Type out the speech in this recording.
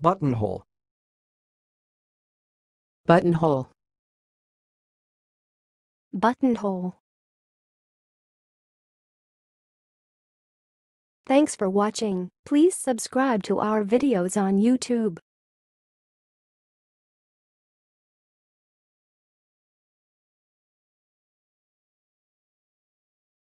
Buttonhole. buttonhole, buttonhole. Thanks for watching. Please subscribe to our videos on YouTube.